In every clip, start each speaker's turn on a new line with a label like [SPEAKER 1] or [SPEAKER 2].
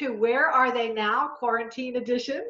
[SPEAKER 1] to Where Are They Now? Quarantine Edition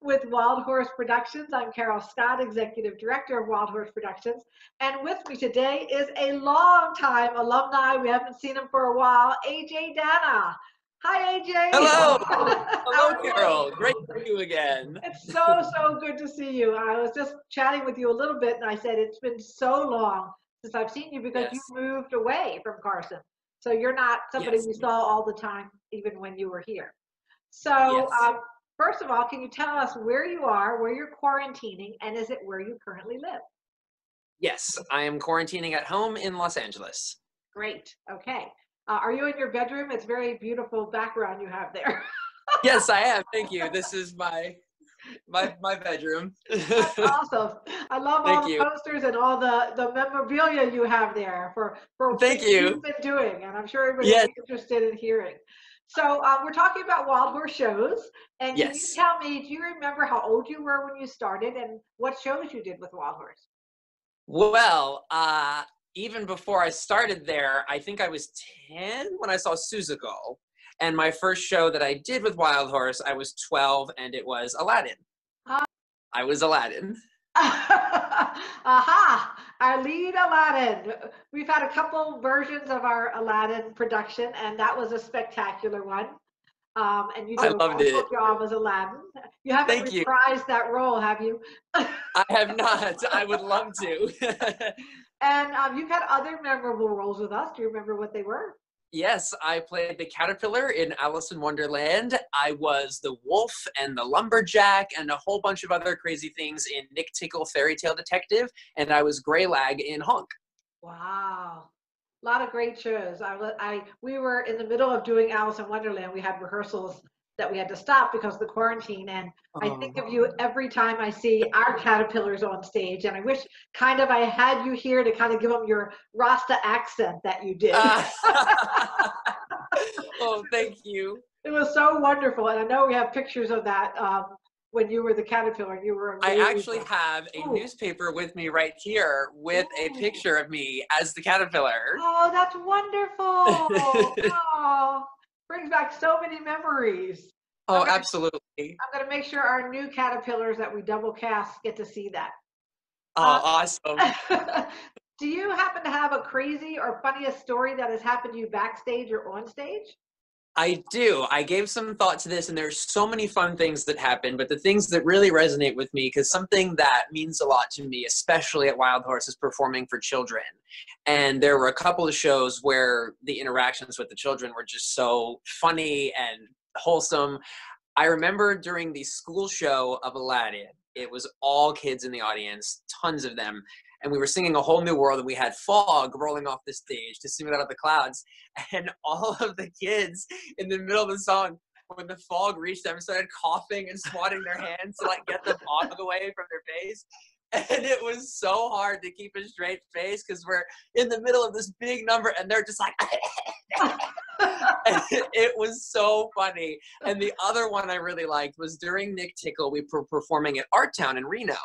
[SPEAKER 1] with Wild Horse Productions. I'm Carol Scott, Executive Director of Wild Horse Productions. And with me today is a long-time alumni. We haven't seen him for a while, AJ Danna. Hi, AJ.
[SPEAKER 2] Hello. Hello, Carol. Great to see you again.
[SPEAKER 1] It's so, so good to see you. I was just chatting with you a little bit and I said, it's been so long since I've seen you because yes. you moved away from Carson. So you're not somebody yes. we saw all the time, even when you were here. So, yes. um, first of all, can you tell us where you are, where you're quarantining, and is it where you currently live?
[SPEAKER 2] Yes, I am quarantining at home in Los Angeles.
[SPEAKER 1] Great. Okay. Uh, are you in your bedroom? It's very beautiful background you have there.
[SPEAKER 2] yes, I am. Thank you. This is my my my bedroom.
[SPEAKER 1] That's awesome. I love Thank all the you. posters and all the the memorabilia you have there for for
[SPEAKER 2] Thank you.
[SPEAKER 1] you've been doing, and I'm sure everybody's yes. interested in hearing. So um, we're talking about wild horse shows, and yes. can you tell me? Do you remember how old you were when you started, and what shows you did with wild horse?
[SPEAKER 2] Well, uh, even before I started there, I think I was ten when I saw Seussical. And my first show that I did with Wild Horse, I was 12 and it was Aladdin. Uh, I was Aladdin.
[SPEAKER 1] Aha! Our lead Aladdin. We've had a couple versions of our Aladdin production, and that was a spectacular one. Um, and you did I loved a wonderful job as Aladdin. You haven't Thank reprised you. that role, have you?
[SPEAKER 2] I have not. I would love to.
[SPEAKER 1] and um, you've had other memorable roles with us. Do you remember what they were?
[SPEAKER 2] Yes, I played the caterpillar in Alice in Wonderland. I was the wolf and the lumberjack and a whole bunch of other crazy things in Nick Tickle Fairy Tale Detective, and I was Greylag in Honk.
[SPEAKER 1] Wow, a lot of great shows. I, I we were in the middle of doing Alice in Wonderland. We had rehearsals that we had to stop because of the quarantine. And I think of you every time I see our caterpillars on stage. And I wish kind of I had you here to kind of give them your Rasta accent that you did. Uh,
[SPEAKER 2] oh, thank you.
[SPEAKER 1] It was so wonderful. And I know we have pictures of that um, when you were the caterpillar. You were
[SPEAKER 2] amazing. I actually have a Ooh. newspaper with me right here with Ooh. a picture of me as the caterpillar.
[SPEAKER 1] Oh, that's wonderful. oh brings back so many memories.
[SPEAKER 2] Oh, I'm gonna, absolutely.
[SPEAKER 1] I'm going to make sure our new caterpillars that we double cast get to see that.
[SPEAKER 2] Oh, uh,
[SPEAKER 1] awesome. do you happen to have a crazy or funniest story that has happened to you backstage or on stage?
[SPEAKER 2] I do. I gave some thought to this, and there's so many fun things that happen. But the things that really resonate with me, because something that means a lot to me, especially at Wild Horse, is performing for children. And there were a couple of shows where the interactions with the children were just so funny and wholesome. I remember during the school show of Aladdin, it was all kids in the audience, tons of them and we were singing a whole new world and we had fog rolling off the stage to it out of the clouds. And all of the kids in the middle of the song when the fog reached them started coughing and swatting their hands to like get the fog away from their face. And it was so hard to keep a straight face because we're in the middle of this big number and they're just like it was so funny. And the other one i really liked was during nick tickle we were performing at Artown in reno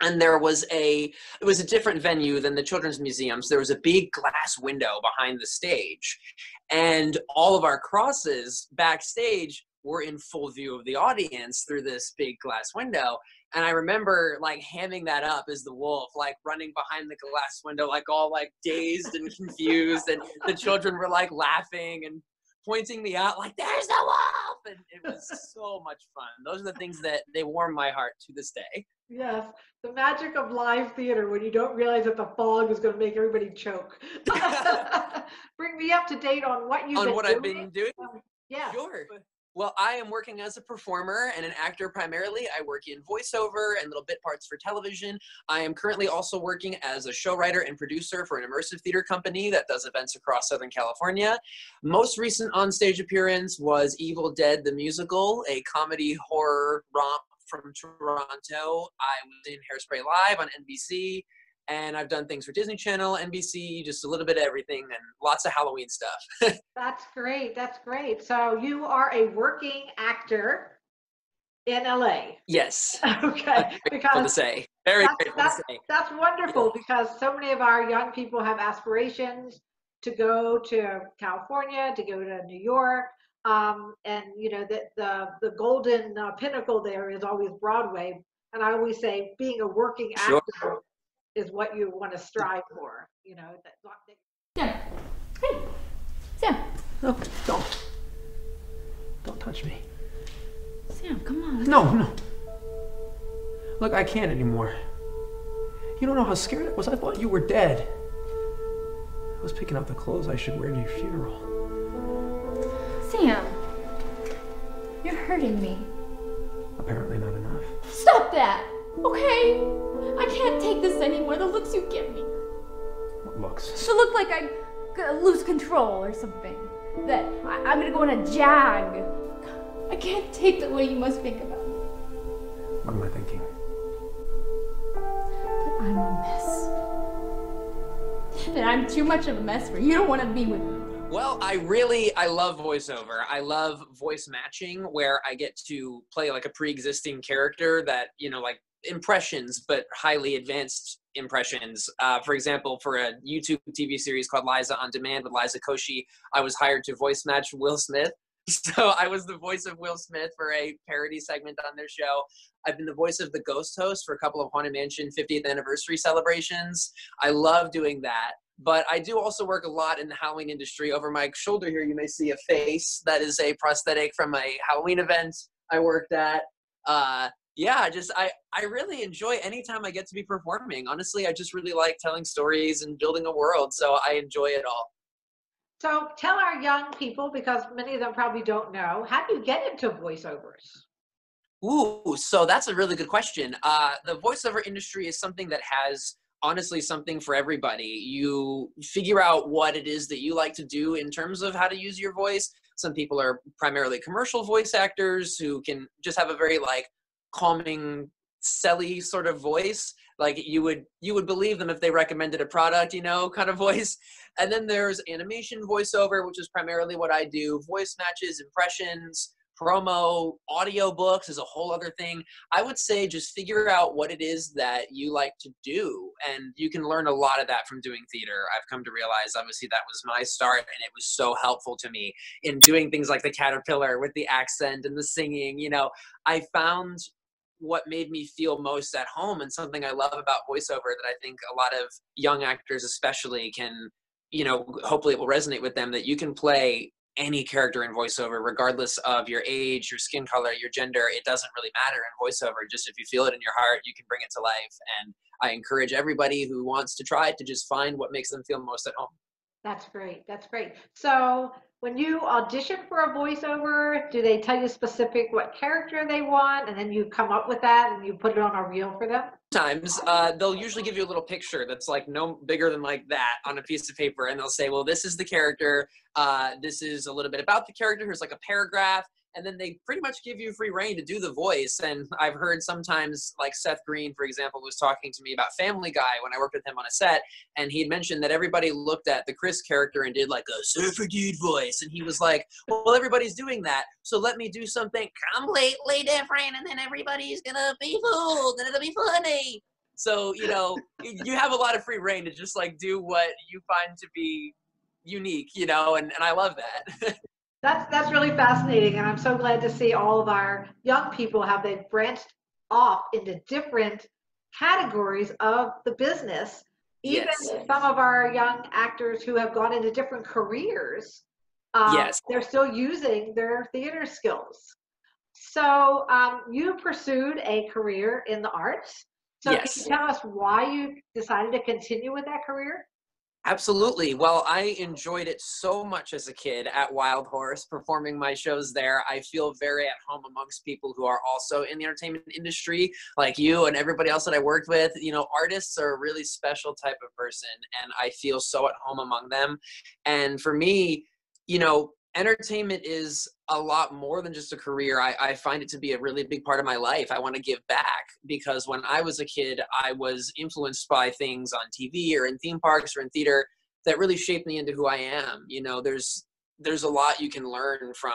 [SPEAKER 2] and there was a it was a different venue than the children's museums. There was a big glass window behind the stage. And all of our crosses backstage were in full view of the audience through this big glass window. And i remember like hamming that up as the wolf like running behind the glass window like all like dazed and confused. And the children were like laughing and pointing me out like there's the wolf and it was so much fun. Those are the things that they warm my heart to this day.
[SPEAKER 1] Yes the magic of live theater when you don't realize that the fog is going to make everybody choke. Bring me up to date on what you've been doing.
[SPEAKER 2] on
[SPEAKER 1] been
[SPEAKER 2] what
[SPEAKER 1] doing.
[SPEAKER 2] i've been doing?
[SPEAKER 1] Um, yeah
[SPEAKER 2] sure well, I am working as a performer and an actor primarily. I work in voiceover and little bit parts for television. I am currently also working as a show writer and producer for an immersive theater company that does events across Southern California. Most recent onstage appearance was Evil Dead the Musical, a comedy horror romp from Toronto. I was in Hairspray Live on NBC and I've done things for Disney Channel, NBC, just a little bit of everything, and lots of Halloween stuff.
[SPEAKER 1] That's great. That's great. So you are a working actor in LA.
[SPEAKER 2] Yes.
[SPEAKER 1] Okay.
[SPEAKER 2] Because to say. Very
[SPEAKER 1] that's, that's,
[SPEAKER 2] to say.
[SPEAKER 1] That's wonderful because so many of our young people have aspirations to go to California, to go to New York, Um, and you know that the the golden uh, pinnacle there is always Broadway. And I always say, being a working
[SPEAKER 2] Sure.
[SPEAKER 1] Actor is what you want to strive for. You know, that,
[SPEAKER 3] Sam. Hey. Sam.
[SPEAKER 4] No, don't. Don't touch me.
[SPEAKER 3] Sam, come on.
[SPEAKER 4] No, no. Look, I can't anymore. You don't know how scared I was. I thought you were dead. I was picking out the clothes I should wear to your funeral.
[SPEAKER 3] Sam. You're hurting me.
[SPEAKER 4] Apparently not enough.
[SPEAKER 3] Stop that! Okay? I can't take this anymore. The looks you give me.
[SPEAKER 4] What looks?
[SPEAKER 3] She'll look like I g- lose control or something. That I, I'm gonna go on a jag. I can't take the way you must think about me.
[SPEAKER 4] What am I thinking?
[SPEAKER 3] That I'm a mess. That I'm too much of a mess for you. You don't want to be with me.
[SPEAKER 2] Well, I really I love voiceover. I love voice matching where I get to play like a pre-existing character that, you know, like impressions but highly advanced impressions. Uh, for example, for a YouTube TV series called Liza on Demand with Liza Koshy, I was hired to voice match Will Smith. So I was the voice of Will Smith for a parody segment on their show. I've been the voice of the ghost host for a couple of Haunted Mansion 50th anniversary celebrations. I love doing that but I do also work a lot in the Halloween industry. Over my shoulder here, you may see a face that is a prosthetic from a Halloween event I worked at. Uh, yeah, just I I really enjoy anytime I get to be performing. Honestly, I just really like telling stories and building a world, so I enjoy it all.
[SPEAKER 1] So tell our young people, because many of them probably don't know, how do you get into voiceovers?
[SPEAKER 2] Ooh, so that's a really good question. Uh, the voiceover industry is something that has honestly something for everybody. You figure out what it is that you like to do in terms of how to use your voice. Some people are primarily commercial voice actors who can just have a very like calming, selly sort of voice. Like you would you would believe them if they recommended a product, you know, kind of voice. And then there's animation voiceover, which is primarily what I do. Voice matches, impressions, promo audiobooks is a whole other thing i would say just figure out what it is that you like to do and you can learn a lot of that from doing theater i've come to realize obviously that was my start and it was so helpful to me in doing things like the caterpillar with the accent and the singing you know i found what made me feel most at home and something i love about voiceover that i think a lot of young actors especially can you know hopefully it will resonate with them that you can play any character in voiceover, regardless of your age, your skin color, your gender. It doesn't really matter in voiceover. Just if you feel it in your heart, you can bring it to life. And I encourage everybody who wants to try it to just find what makes them feel most at home.
[SPEAKER 1] That's great. That's great. So when you audition for a voiceover, do they tell you specific what character they want, and then you come up with that and you put it on a reel for them?
[SPEAKER 2] Sometimes uh, they'll usually give you a little picture that's like no bigger than like that on a piece of paper, and they'll say, "Well, this is the character. Uh, this is a little bit about the character. Here's like a paragraph." And then they pretty much give you free rein to do the voice. And I've heard sometimes, like Seth Green, for example, was talking to me about Family Guy when I worked with him on a set, and he had mentioned that everybody looked at the Chris character and did like a surfer dude voice, and he was like, "Well, everybody's doing that, so let me do something completely different, and then everybody's gonna be fooled, and it'll be funny." So you know, you have a lot of free rein to just like do what you find to be unique, you know, and, and I love that.
[SPEAKER 1] That's that's really fascinating, and I'm so glad to see all of our young people have they branched off into different categories of the business. Even
[SPEAKER 2] Yes.
[SPEAKER 1] some of our young actors who have gone into different careers, um,
[SPEAKER 2] Yes.
[SPEAKER 1] they're still using their theater skills. So um, you pursued a career in the arts. So
[SPEAKER 2] Yes.
[SPEAKER 1] can you tell us why you decided to continue with that career?
[SPEAKER 2] Absolutely. Well, I enjoyed it so much as a kid at Wild Horse, performing my shows there. I feel very at home amongst people who are also in the entertainment industry, like you and everybody else that I worked with. You know, artists are a really special type of person, and I feel so at home among them. And for me, you know, entertainment is a lot more than just a career. I, I find it to be a really big part of my life. I want to give back because when I was a kid, I was influenced by things on TV or in theme parks or in theater that really shaped me into who I am. You know, there's there's a lot you can learn from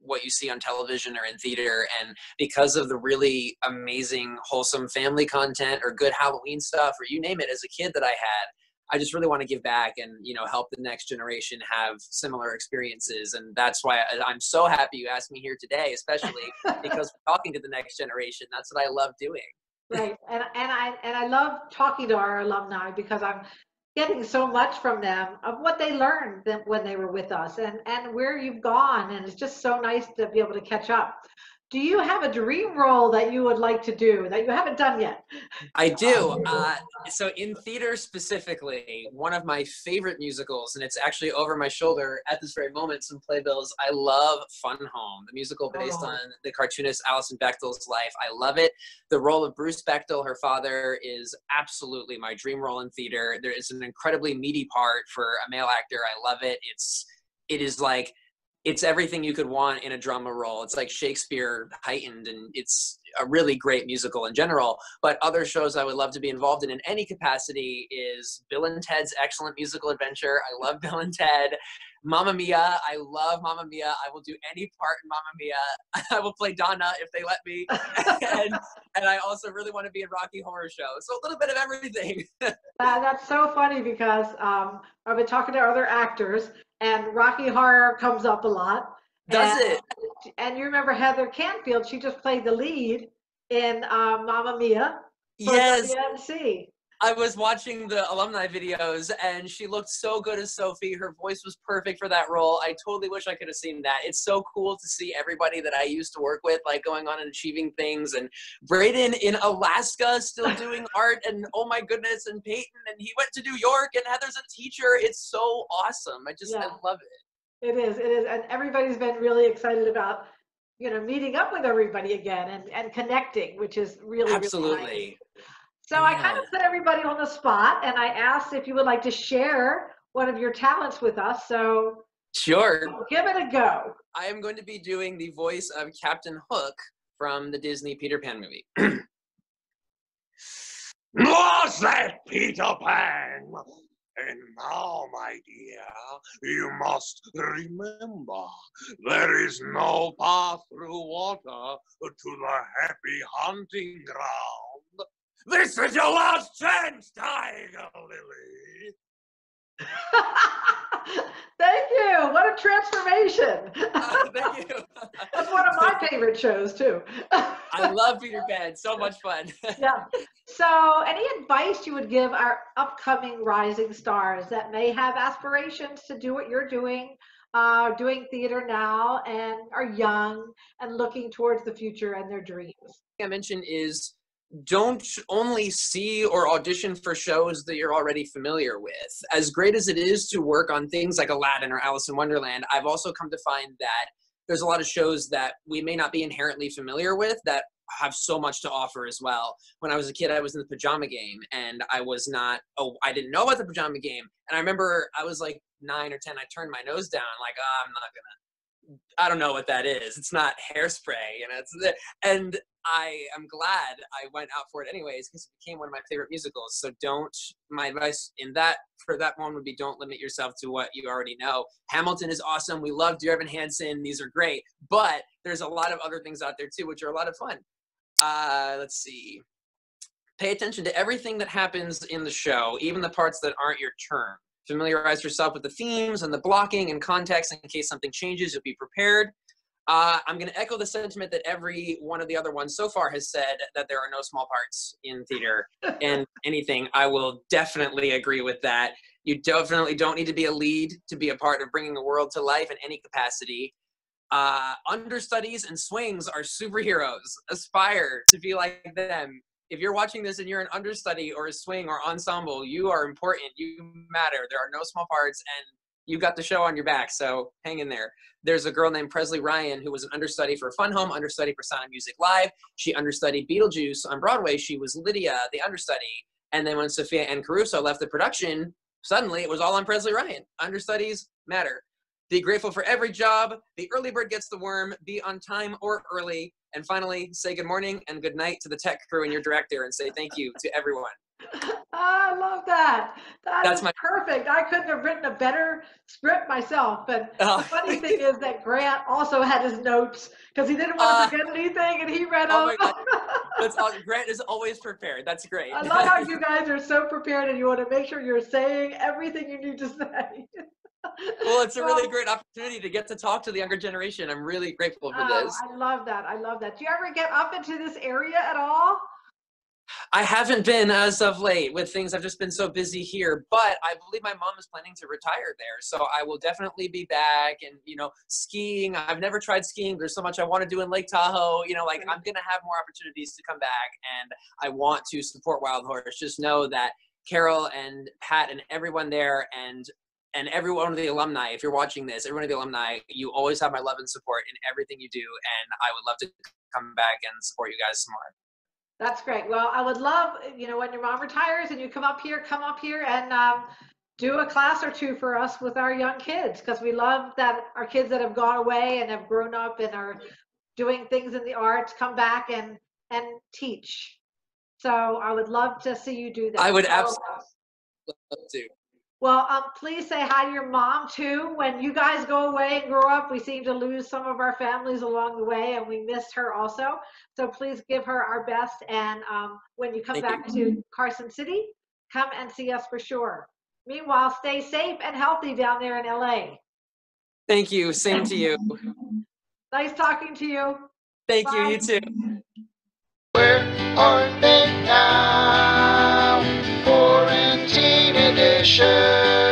[SPEAKER 2] what you see on television or in theater and because of the really amazing wholesome family content or good halloween stuff or you name it as a kid that i had I just really want to give back and you know help the next generation have similar experiences, and that's why I, am so happy you asked me here today, especially because we're talking to the next generation. That's what I love doing.
[SPEAKER 1] Right, and and I and I love talking to our alumni because I'm getting so much from them of what they learned when they were with us and and where you've gone, and it's just so nice to be able to catch up do you have a dream role that you would like to do that you haven't done yet?
[SPEAKER 2] I do. Uh, so, in theater specifically, one of my favorite musicals, and it's actually over my shoulder at this very moment, some playbills. I love Fun Home, the musical based oh. on the cartoonist Alison Bechdel's life. I love it. The role of Bruce Bechdel, her father, is absolutely my dream role in theater. There is an incredibly meaty part for a male actor. I love it. It's it is like it's everything you could want in a drama role. It's like Shakespeare heightened, and it's a really great musical in general. But other shows I would love to be involved in in any capacity is Bill and Ted's Excellent Musical Adventure. I love Bill and Ted. Mamma Mia, I love Mamma Mia. I will do any part in Mamma Mia. I will play Donna if they let me. and, and I also really want to be in Rocky Horror Show. So a little bit of everything.
[SPEAKER 1] uh, that's so funny because um, I've been talking to other actors and Rocky Horror comes up a lot.
[SPEAKER 2] Does
[SPEAKER 1] and,
[SPEAKER 2] it?
[SPEAKER 1] And you remember Heather Canfield? She just played the lead in um, Mamma Mia.
[SPEAKER 2] Yes.
[SPEAKER 1] WNC.
[SPEAKER 2] I was watching the alumni videos and she looked so good as Sophie. Her voice was perfect for that role. I totally wish I could have seen that. It's so cool to see everybody that I used to work with like going on and achieving things and Braden in Alaska still doing art and oh my goodness and Peyton and he went to New York and Heather's a teacher. It's so awesome. I just yeah. I love it.
[SPEAKER 1] It is. It is and everybody's been really excited about you know meeting up with everybody again and and connecting, which is really
[SPEAKER 2] Absolutely.
[SPEAKER 1] Really nice. So yeah. I kind of put everybody on the spot and I asked if you would like to share one of your talents with us. So
[SPEAKER 2] Sure.
[SPEAKER 1] Give it a go.
[SPEAKER 2] I am going to be doing the voice of Captain Hook from the Disney Peter Pan movie.
[SPEAKER 5] Was that Peter Pan? And now, my dear, you must remember there is no path through water to the happy hunting ground. This is your last chance, Tiger Lily.
[SPEAKER 1] thank you. What a transformation.
[SPEAKER 2] Uh, thank you.
[SPEAKER 1] That's one of my favorite shows, too.
[SPEAKER 2] I love Peter Pan. So much fun.
[SPEAKER 1] yeah. So, any advice you would give our upcoming rising stars that may have aspirations to do what you're doing, uh, doing theater now, and are young and looking towards the future and their dreams?
[SPEAKER 2] I mentioned is don't only see or audition for shows that you're already familiar with. As great as it is to work on things like Aladdin or Alice in Wonderland, I've also come to find that there's a lot of shows that we may not be inherently familiar with that have so much to offer as well. When I was a kid, I was in the pajama game and I was not, oh, I didn't know about the pajama game. And I remember I was like nine or 10, I turned my nose down, like, oh, I'm not gonna, I don't know what that is. It's not hairspray, you know. It's and I am glad I went out for it anyways because it became one of my favorite musicals. So don't. My advice in that for that one would be don't limit yourself to what you already know. Hamilton is awesome. We love Dear Evan Hansen. These are great, but there's a lot of other things out there too, which are a lot of fun. Uh, let's see. Pay attention to everything that happens in the show, even the parts that aren't your turn. Familiarize yourself with the themes and the blocking and context in case something changes. You'll be prepared. Uh, I'm going to echo the sentiment that every one of the other ones so far has said that there are no small parts in theater and anything. I will definitely agree with that. You definitely don't need to be a lead to be a part of bringing the world to life in any capacity. Uh, understudies and swings are superheroes. Aspire to be like them. If you're watching this and you're an understudy or a swing or ensemble, you are important. You matter. There are no small parts, and you've got the show on your back. So hang in there there's a girl named Presley Ryan who was an understudy for Fun Home, understudy for Sound of Music Live. She understudied Beetlejuice on Broadway. She was Lydia, the understudy. And then when Sophia Anne Caruso left the production, suddenly it was all on Presley Ryan. Understudies matter. Be grateful for every job. The early bird gets the worm. Be on time or early. And finally, say good morning and good night to the tech crew and your director and say thank you to everyone.
[SPEAKER 1] I love that. That
[SPEAKER 2] That's my-
[SPEAKER 1] perfect. I couldn't have written a better script myself. But
[SPEAKER 2] Oh.
[SPEAKER 1] the funny thing is that Grant also had his notes because he didn't want to ah. forget anything, and he read
[SPEAKER 2] oh
[SPEAKER 1] them.
[SPEAKER 2] my That's all, Grant is always prepared. That's great.
[SPEAKER 1] I love how you guys are so prepared, and you want to make sure you're saying everything you need to say.
[SPEAKER 2] Well, it's a really great opportunity to get to talk to the younger generation. I'm really grateful for
[SPEAKER 1] oh,
[SPEAKER 2] this.
[SPEAKER 1] I love that. I love that. Do you ever get up into this area at all?
[SPEAKER 2] I haven't been as of late with things. I've just been so busy here, but I believe my mom is planning to retire there. So I will definitely be back and, you know, skiing. I've never tried skiing. There's so much I want to do in Lake Tahoe. You know, like I'm going to have more opportunities to come back and I want to support Wild Horse. Just know that Carol and Pat and everyone there and and every one of the alumni, if you're watching this, every one of the alumni, you always have my love and support in everything you do. And I would love to come back and support you guys some more.
[SPEAKER 1] That's great. Well, I would love, you know, when your mom retires and you come up here, come up here and um, do a class or two for us with our young kids because we love that our kids that have gone away and have grown up and are doing things in the arts come back and and teach. So I would love to see you do that.
[SPEAKER 2] I would absolutely love to.
[SPEAKER 1] Well, um, please say hi to your mom too. When you guys go away and grow up, we seem to lose some of our families along the way, and we miss her also. So please give her our best. And um, when you come
[SPEAKER 2] Thank
[SPEAKER 1] back to Carson City, come and see us for sure. Meanwhile, stay safe and healthy down there in LA.
[SPEAKER 2] Thank you. Same to you.
[SPEAKER 1] Nice talking to you.
[SPEAKER 2] Thank you. You too.
[SPEAKER 5] Where Station.